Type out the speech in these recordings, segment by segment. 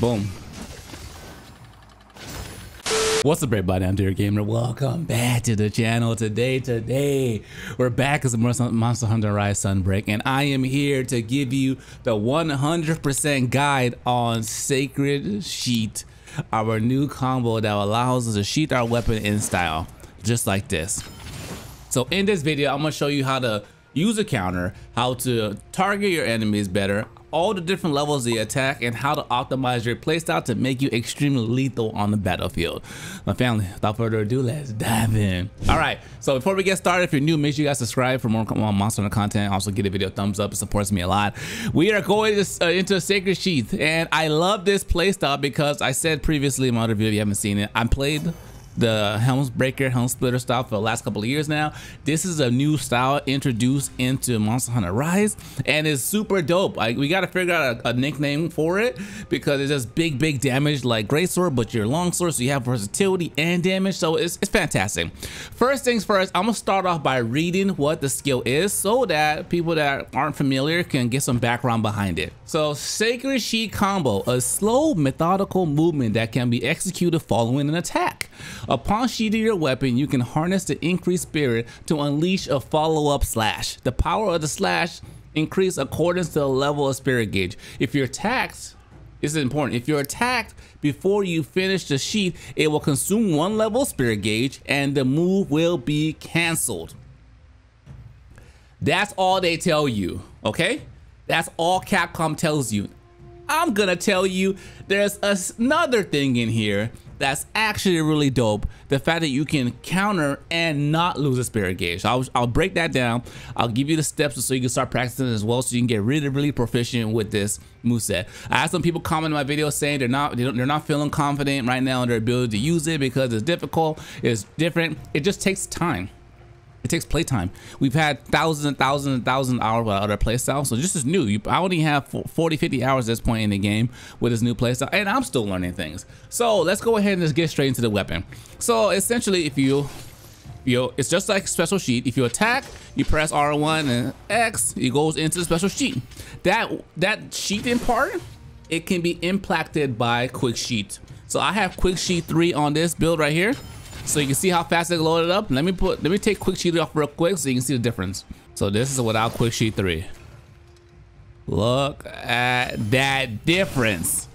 Boom. What's up everybody, I'm Dear Gamer. Welcome back to the channel. Today, today, we're back as Monster Hunter Rise Sunbreak and I am here to give you the 100% guide on Sacred Sheathe, our new combo that allows us to sheath our weapon in style, just like this. So in this video, I'm gonna show you how to use a counter, how to target your enemies better, all the different levels of the attack and how to optimize your playstyle to make you extremely lethal on the battlefield. My family, without further ado, let's dive in. All right, so before we get started, if you're new, make sure you guys subscribe for more Monster Hunter content. Also, give the video a thumbs up, it supports me a lot. We are going to, uh, into Sacred Sheath, and I love this playstyle because I said previously in my other video, if you haven't seen it, I played the Helm Breaker, Helm Splitter style for the last couple of years now. This is a new style introduced into Monster Hunter Rise and it's super dope. Like we got to figure out a, a, nickname for it because it does big, big damage like Greatsword, but you're longsword, so you have versatility and damage. So it's, it's fantastic. First things first, I'm gonna start off by reading what the skill is so that people that aren't familiar can get some background behind it. So Sacred Sheathe combo, a slow methodical movement that can be executed following an attack. Upon sheathing your weapon, you can harness the increased spirit to unleash a follow-up slash. The power of the slash increase according to the level of spirit gauge. If you're attacked, this is important. If you're attacked before you finish the sheath, it will consume one level spirit gauge and the move will be canceled. That's all they tell you, okay? That's all Capcom tells you. I'm gonna tell you there's another thing in here that's actually really dope. The fact that you can counter and not lose a spirit gauge. I'll, I'll break that down. I'll give you the steps so you can start practicing as well so you can get really, really proficient with this moveset. I had some people comment in my video saying they're not they're not feeling confident right now in their ability to use it because it's difficult, it's different. It just takes time. It takes playtime. We've had thousands and thousands and thousands of hours with other playstyles, so this is new. You, I only have 40, 50 hours at this point in the game with this new playstyle, and I'm still learning things. So let's go ahead and just get straight into the weapon. So essentially, if you, you it's just like special sheathe. If you attack, you press R1 and X, it goes into the special sheathe. That that sheathing part, it can be impacted by quick sheath. So I have quick sheath 3 on this build right here. So you can see how fast it loaded up. Let me put, let me take quick sheath off real quick so you can see the difference. So this is without quick sheath three. Look at that difference.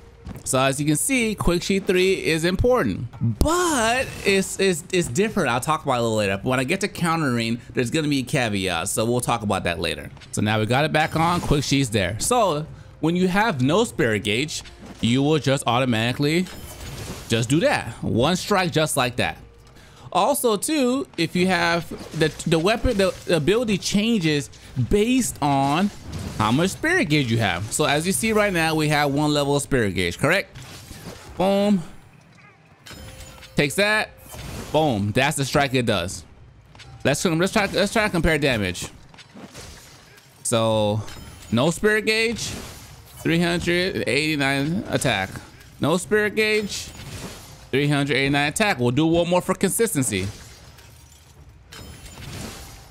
So as you can see, quick sheath three is important, but it's, it's, it's different. I'll talk about it a little later. But when I get to countering, there's gonna be caveats. So we'll talk about that later. So now we got it back on, quick sheath's there. So when you have no spirit gauge, you will just automatically just do that. One strike just like that. Also, too, if you have the the weapon, the ability changes based on how much spirit gauge you have. So as you see right now, we have one level of spirit gauge, correct? Boom. Takes that. Boom. That's the strike it does. Let's let's try let's try to compare damage. So no spirit gauge, 389 attack. No spirit gauge, 389 attack. We'll do one more for consistency.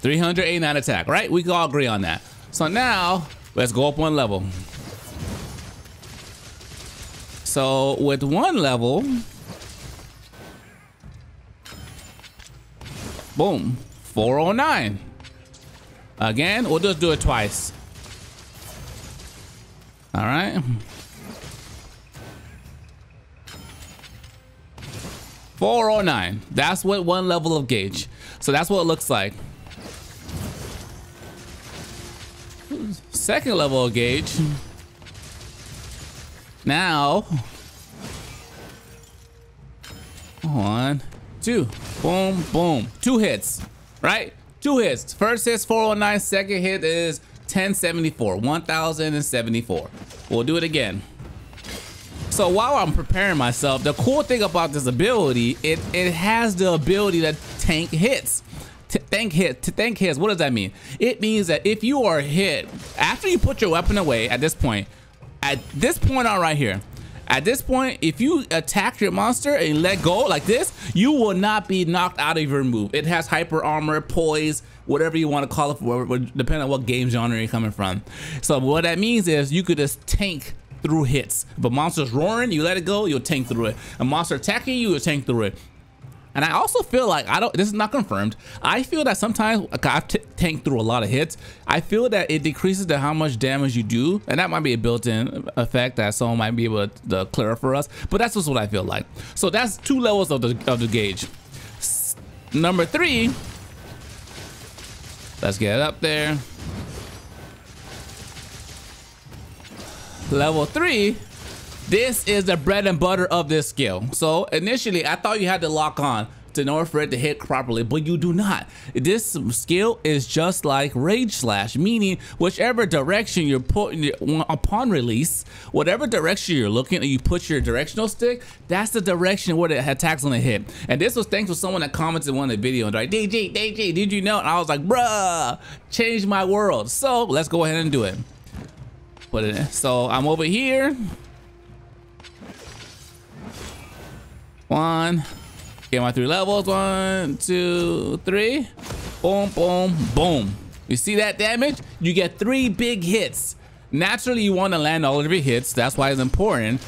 389 attack, right? We can all agree on that. So now, let's go up one level. So with one level, boom, 409. Again, we'll just do it twice. All right. 409. That's what one level of gauge. So that's what it looks like. Second level of gauge. Now. One, two, boom, boom. Two hits, right? Two hits. First hit's 409. Second hit is 1074. 1074. We'll do it again. So while I'm preparing myself, the cool thing about this ability, it, it has the ability to tank hits. Tank hit, to tank hits, what does that mean? It means that if you are hit, after you put your weapon away at this point, at this point on right here, at this point, if you attack your monster and let go like this, you will not be knocked out of your move. It has hyper armor, poise, whatever you want to call it, depending on what game genre you're coming from. So what that means is you could just tank through hits. If a monster's roaring, you let it go, you'll tank through it. A monster attacking you, you'll tank through it. And I also feel like I don't. This is not confirmed. I feel that sometimes like I've tanked through a lot of hits. I feel that it decreases the how much damage you do, and that might be a built-in effect that someone might be able to, to clear for us. But that's just what I feel like. So that's two levels of the of the gauge. S number three. Let's get up there. Level three this is the bread and butter of this skill. So initially, I thought you had to lock on in order for it to hit properly, but you do not. This skill is just like Rage Slash, meaning whichever direction you're putting upon release, whatever direction you're looking and you put your directional stick, that's the direction where the attacks gonna hit. And this was thanks to someone that commented of the videos, like, DJ, DJ, did you know? And I was like, bruh, change my world. So let's go ahead and do it. Put it. So I'm over here. One. Get my three levels. One, two, three. Boom, boom, boom. You see that damage? You get three big hits. Naturally, you want to land all of your hits. That's why it's important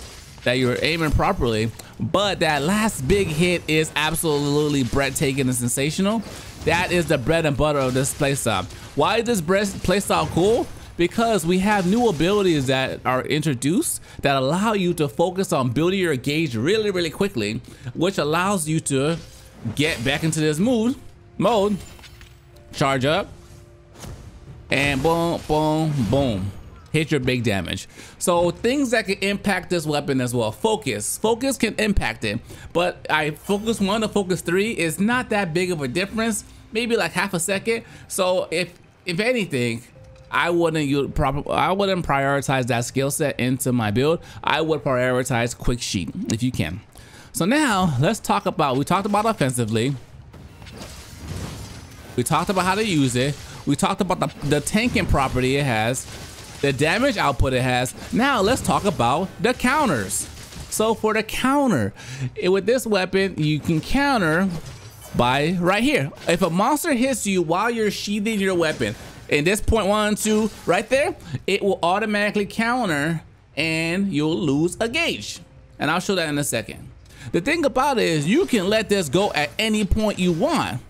that you're aiming properly. But that last big hit is absolutely breathtaking and sensational. That is the bread and butter of this playstyle. Why is this playstyle cool? Because we have new abilities that are introduced that allow you to focus on building your gauge really, really quickly, which allows you to get back into this mood mode, charge up, and boom, boom, boom. Hit your big damage. So things that can impact this weapon as well. Focus. Focus can impact it. But I focus one to focus three is not that big of a difference. Maybe like half a second. So if if anything, I wouldn't you probably I wouldn't prioritize that skill set into my build. I would prioritize quick sheath if you can. So now let's talk about we talked about offensively. We talked about how to use it. We talked about the, the tanking property it has, the damage output it has. Now let's talk about the counters. So for the counter, it, with this weapon, you can counter by right here. If a monster hits you while you're sheathing your weapon, in this point one, two, right there, it will automatically counter and you'll lose a gauge. And I'll show that in a second. The thing about it is you can let this go at any point you want.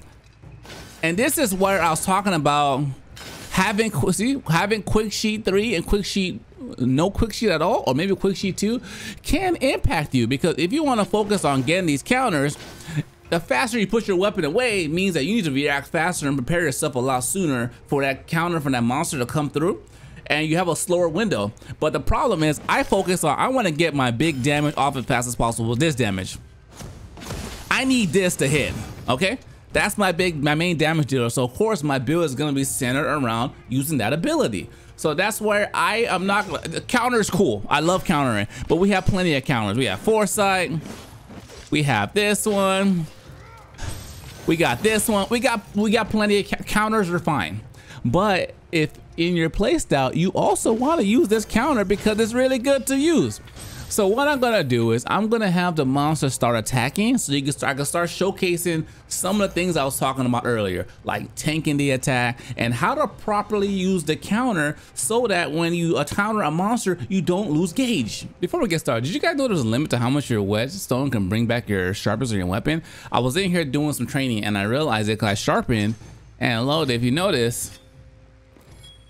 And this is where I was talking about having see having quick sheath three and quick sheath no quick sheath at all or maybe quick sheath two can impact you because if you want to focus on getting these counters the faster you push your weapon away means that you need to react faster and prepare yourself a lot sooner for that counter from that monster to come through and you have a slower window. But the problem is I focus on, I want to get my big damage off as fast as possible with this damage. I need this to hit, okay? That's my big, my main damage dealer. So of course my build is gonna be centered around using that ability. So that's where I am not, the counter is cool. I love countering, but we have plenty of counters. We have Foresight, we have this one, we got this one. We got we got plenty of counters We're fine. But if in your playstyle, you also want to use this counter because it's really good to use. So what I'm gonna do is I'm gonna have the monster start attacking so you can start I can start showcasing some of the things I was talking about earlier, like tanking the attack and how to properly use the counter so that when you counter a monster, you don't lose gauge. Before we get started, did you guys know there's a limit to how much your whetstone can bring back your sharpness of your weapon? I was in here doing some training and I realized it because I sharpened and load, if you notice,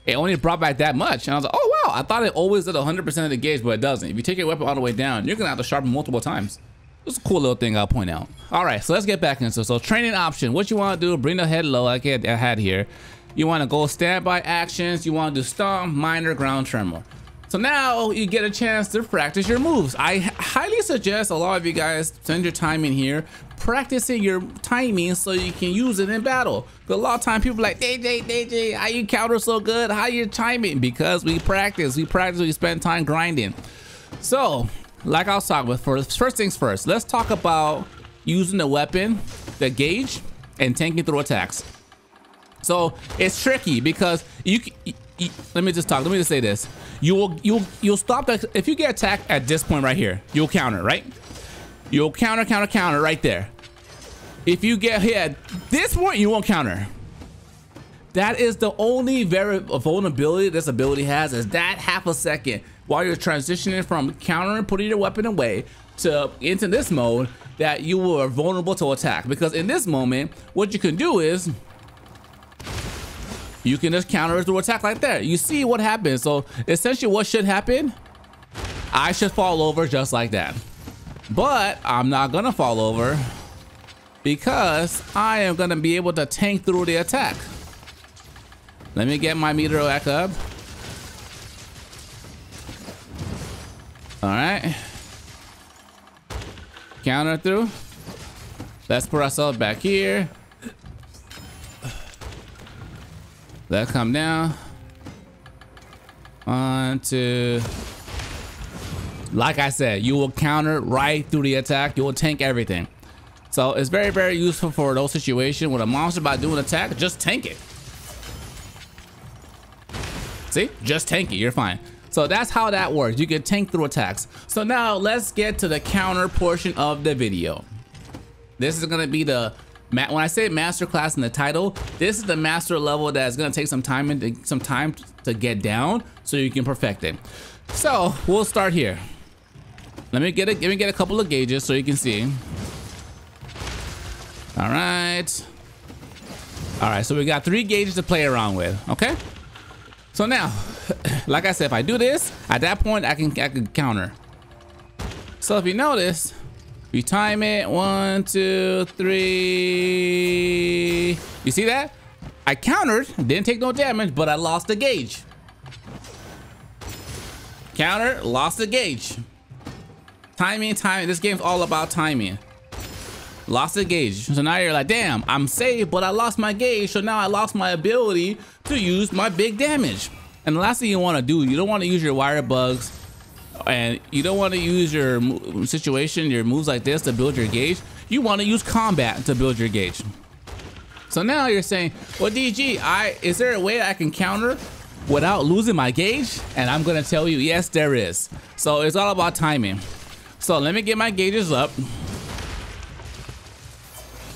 it only brought back that much. And I was like, oh, wow, I thought it always did 100% of the gauge, but it doesn't. If you take your weapon all the way down, you're gonna have to sharpen multiple times. It's a cool little thing I'll point out. All right, so let's get back into it. So training option, what you wanna do, bring the head low like I had here. You wanna go standby actions, you wanna do stomp, minor, ground tremor. So now you get a chance to practice your moves. I highly suggest a lot of you guys spend your time in here practicing your timing so you can use it in battle. Because a lot of time people like, DJ, DJ, how you counter so good? How you timing? Because we practice, we practice, we spend time grinding. So, like I was talking about, first, first things first, let's talk about using the weapon, the gauge, and tanking through attacks. So it's tricky because you, you, you, let me just talk. Let me just say this: you will you'll you'll stop that if you get attacked at this point right here. You'll counter right. You'll counter, counter, counter right there. If you get hit at this point, you won't counter. That is the only very vulnerability this ability has is that half a second. while you're transitioning from countering, putting your weapon away to into this mode that you are vulnerable to attack. Because in this moment, what you can do is you can just counter through attack like that. You see what happens. So essentially what should happen, I should fall over just like that. But I'm not gonna fall over because I am gonna be able to tank through the attack. Let me get my meter back up. All right. Counter through. Let's put ourselves back here. Let's come down. One, two. Like I said, you will counter right through the attack. You will tank everything. So it's very, very useful for those situations when a monster about doing attack, just tank it. See? Just tank it. You're fine. So that's how that works. You can tank through attacks. So now let's get to the counter portion of the video. This is going to be the when I say master class in the title, this is the master level that's gonna take some time and some time to get down so you can perfect it. So we'll start here. Let me get it. Let me get a couple of gauges so you can see. All right. All right. So we got three gauges to play around with. Okay. So now, like I said, if I do this, at that point, I can, I can counter. So if you notice, you time it, one, two, three. You see that? I countered, didn't take no damage, but I lost the gauge. Counter, lost the gauge. Timing, timing. This game's all about timing. Lost the gauge. So now you're like, damn, I'm safe, but I lost my gauge. So now I lost my ability to use my big damage. And the last thing you want to do, you don't want to use your wire bugs and you don't want to use your situation, your moves like this to build your gauge. You want to use combat to build your gauge. So now you're saying, well, DG, I is there a way I can counter without losing my gauge? And I'm going to tell you, yes, there is. So it's all about timing. So let me get my gauges up.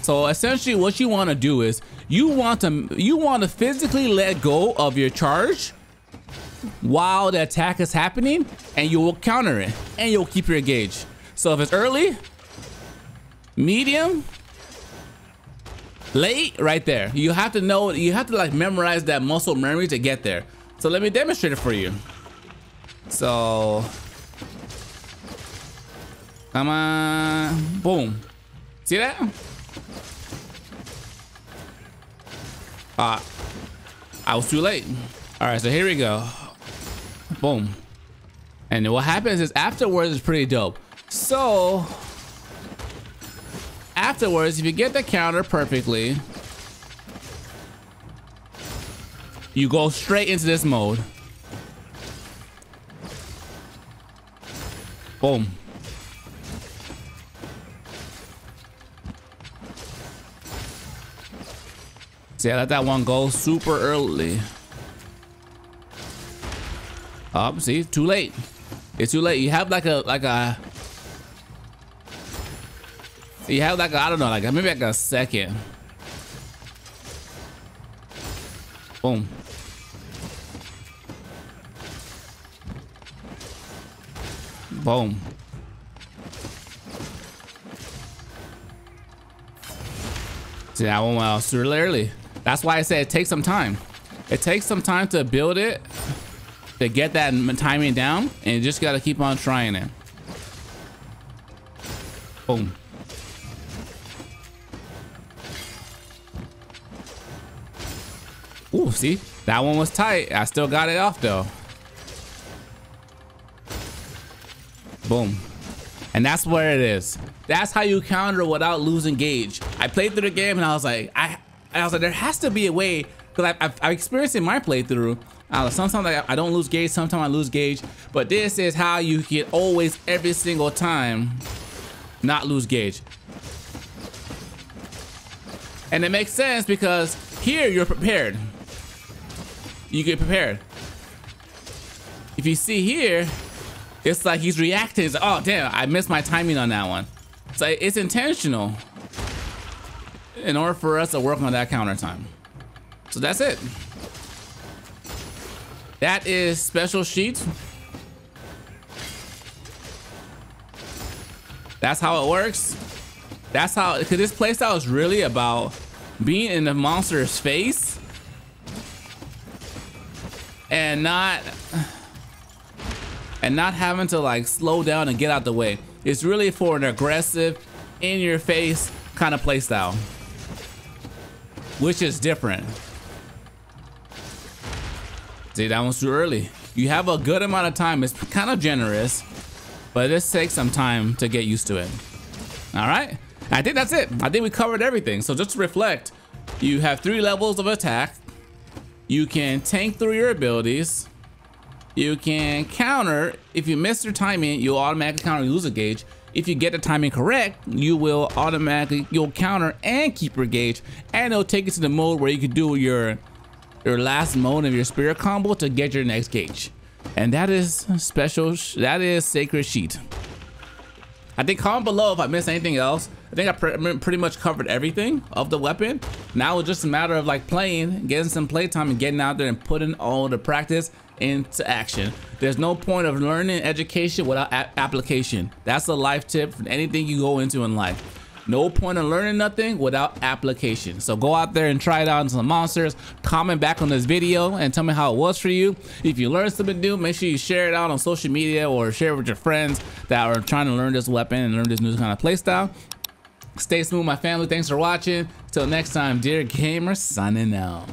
So essentially what you want to do is you want to you want to physically let go of your charge while the attack is happening and you will counter it and you'll keep your gauge. So if it's early, medium, late, right there. You have to know, you have to like memorize that muscle memory to get there. So let me demonstrate it for you. So, come on, boom. See that? Uh, I was too late. All right, so here we go. Boom. And what happens is afterwards is pretty dope. So afterwards, if you get the counter perfectly, you go straight into this mode. Boom. See, I let that one go super early. Oh, see, too late. It's too late. You have like a like a you have like I don't know, like maybe like a second. Boom. Boom. See that one was really early. That's why I said it takes some time. It takes some time to build it to get that timing down and you just got to keep on trying it. Boom. Ooh, see? That one was tight. I still got it off though. Boom. And that's where it is. That's how you counter without losing gauge. I played through the game and I was like, I, I was like, there has to be a way because I've, I've experienced in my playthrough sometimes I, I don't lose gauge, sometimes I lose gauge, but this is how you can always, every single time, not lose gauge. And it makes sense because here you're prepared. You get prepared. If you see here, it's like he's reacting. It's like, oh, damn, I missed my timing on that one. So it's intentional in order for us to work on that counter time. So that's it. That is special sheathe. That's how it works. That's how, cause this playstyle is really about being in the monster's face and not, and not having to like slow down and get out the way. It's really for an aggressive, in your face kind of playstyle, which is different. See, that one's too early. You have a good amount of time. It's kind of generous, but this takes some time to get used to it. All right. I think that's it. I think we covered everything. So just to reflect, you have three levels of attack. You can tank through your abilities. You can counter. If you miss your timing, you'll automatically counter and lose a gauge. If you get the timing correct, you will automatically, you'll counter and keep your gauge. And it'll take you to the mode where you can do your, your last mode of your spirit combo to get your next gauge. And that is special, that is Sacred Sheathe. I think comment below if I missed anything else. I think I pre pretty much covered everything of the weapon. Now it's just a matter of like playing, getting some playtime and getting out there and putting all the practice into action. There's no point of learning education without application. That's a life tip for anything you go into in life. No point in learning nothing without application. So go out there and try it out on some monsters. Comment back on this video and tell me how it was for you. If you learned something new, make sure you share it out on social media or share it with your friends that are trying to learn this weapon and learn this new kind of playstyle. Stay smooth, my family. Thanks for watching. Till next time, dear gamers, signing out.